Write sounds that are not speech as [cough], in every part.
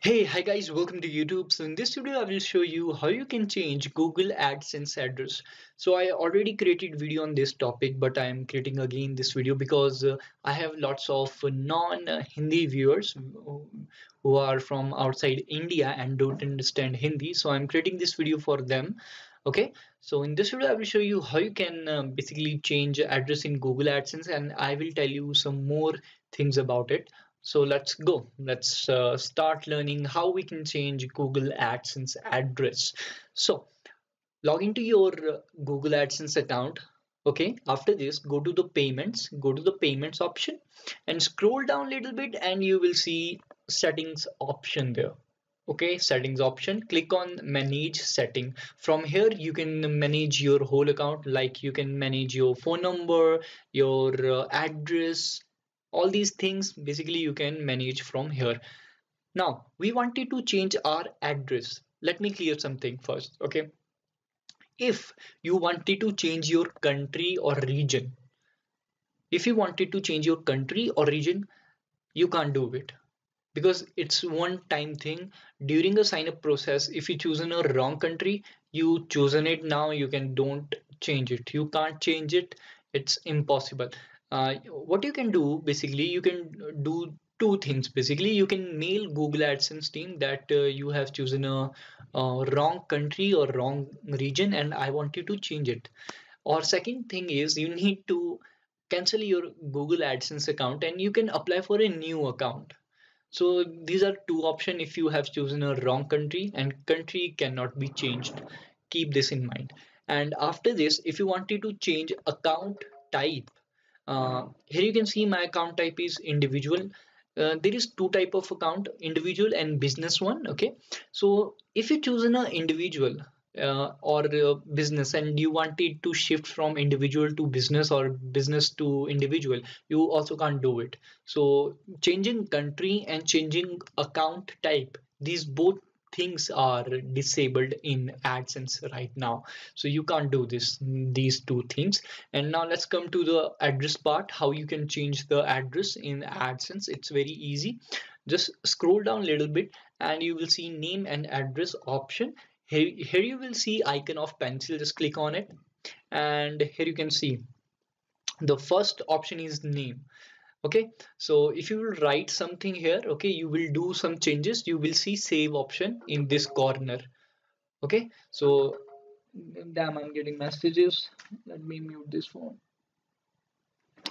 Hey, hi guys, welcome to YouTube. So in this video, I will show you how you can change Google AdSense address. So I already created video on this topic, but I am creating again this video because uh, I have lots of non-Hindi viewers who are from outside India and don't understand Hindi. So I'm creating this video for them. Okay, so in this video, I will show you how you can uh, basically change address in Google AdSense and I will tell you some more things about it. So let's go. Let's uh, start learning how we can change Google AdSense address. So log into your uh, Google AdSense account. Okay, after this, go to the payments, go to the payments option and scroll down a little bit and you will see settings option there. Okay, settings option, click on manage setting. From here, you can manage your whole account like you can manage your phone number, your uh, address, all these things basically you can manage from here. Now we wanted to change our address. Let me clear something first okay? If you wanted to change your country or region if you wanted to change your country or region you can't do it. Because it's one time thing. During a sign up process if you chosen a wrong country you chosen it now you can don't change it. You can't change it. It's impossible uh, what you can do basically you can do two things. Basically you can mail google adsense team that uh, you have chosen a, a, wrong country or wrong region and i want you to change it. Or second thing is you [laughs] need to cancel your google adsense account and you can apply for a new account. So these are two options if you have chosen a wrong country and country cannot be changed. Keep this in mind. And after this if you wanted to change account type uh, here you can see my account type is individual. Uh, there is two type of account individual and business one okay? So if you choose an individual uh, or uh, business and you wanted to shift from individual to business or business to individual you also can't do it. So changing country and changing account type these both things are disabled in AdSense right now. So you can't do this, these two things. And now let's come to the address part, how you can change the address in AdSense. It's very easy. Just scroll down a little bit and you will see name and address option. Here, here you will see icon of pencil, just click on it. And here you can see the first option is name okay so if you will write something here okay you will do some changes. You will see save option in this corner. Okay so damn i'm getting messages. Let me mute this phone.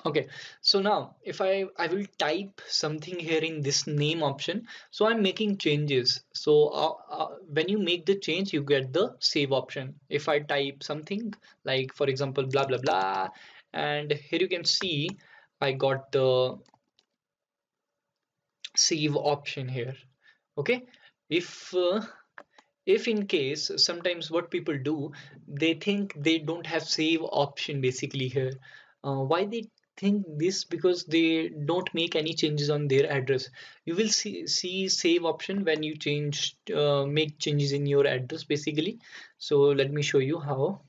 Okay so now if i i will type something here in this name option. So i'm making changes. So uh, uh, when you make the change you get the save option. If i type something like for example blah blah blah and here you can see I got the save option here. Okay? If uh, if in case sometimes what people do they think they don't have save option basically here. Uh, why they think this? Because they don't make any changes on their address. You will see see save option when you change uh, make changes in your address basically. So let me show you how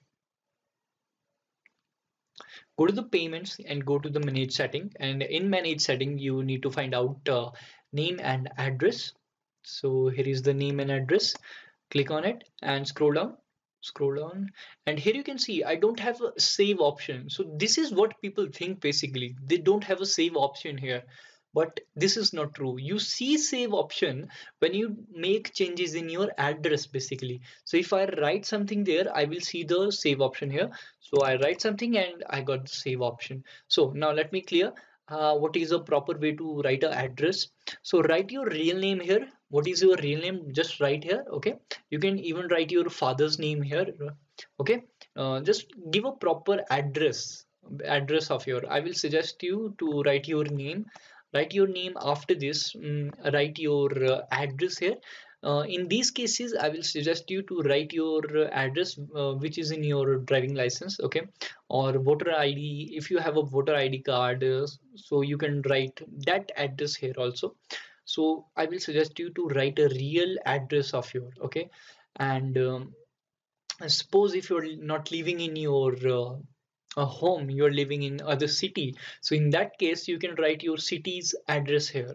go to the payments and go to the manage setting. And in manage setting you need to find out uh, name and address. So here is the name and address. Click on it and scroll down scroll down. And here you can see I don't have a save option. So this is what people think basically. They don't have a save option here but this is not true. You see save option when you make changes in your address basically. So if i write something there i will see the save option here. So i write something and i got the save option. So now let me clear. Uh, what is a proper way to write a address? So write your real name here. What is your real name? Just write here okay? You can even write your father's name here okay? Uh, just give a proper address address of your i will suggest you to write your name write your name after this. Um, write your uh, address here. Uh, in these cases i will suggest you to write your address uh, which is in your driving license okay? Or voter id if you have a voter id card uh, so you can write that address here also. So i will suggest you to write a real address of your okay? And um, suppose if you're not living in your uh, a home you're living in other city. So in that case you can write your city's address here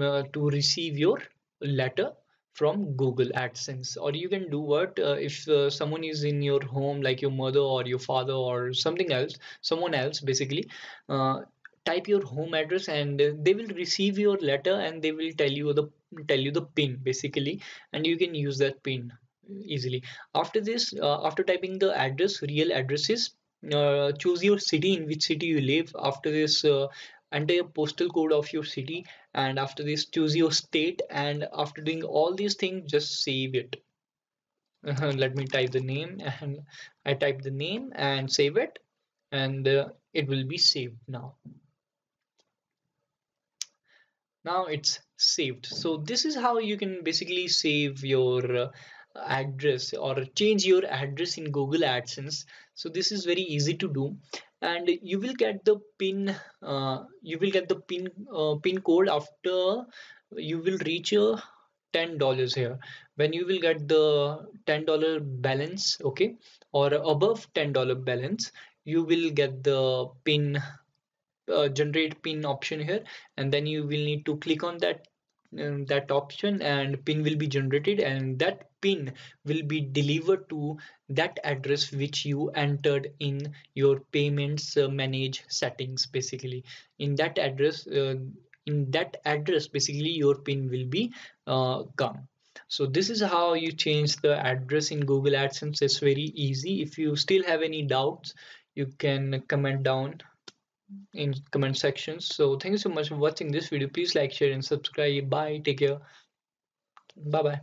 uh, to receive your letter from Google AdSense. Or you can do what uh, if uh, someone is in your home like your mother or your father or something else someone else basically uh, type your home address and they will receive your letter and they will tell you the tell you the pin basically and you can use that pin easily. After this uh, after typing the address real addresses uh, choose your city in which city you live. After this uh, enter your postal code of your city. And after this choose your state. And after doing all these things just save it. Let me type the name. And I type the name and save it. And uh, it will be saved now. Now it's saved. So this is how you can basically save your uh, address or change your address in Google AdSense. So this is very easy to do. And you will get the pin uh, you will get the pin uh, pin code after you will reach a ten dollars here. When you will get the ten dollar balance okay or above ten dollar balance you will get the pin uh, generate pin option here. And then you will need to click on that um, that option and pin will be generated and that pin will be delivered to that address which you entered in your payments uh, manage settings basically. In that address uh, in that address basically your pin will be uh, come so this is how you change the address in google adsense. It's very easy. If you still have any doubts you can comment down in comment sections. So thank you so much for watching this video. Please like share and subscribe. Bye. Take care. Bye bye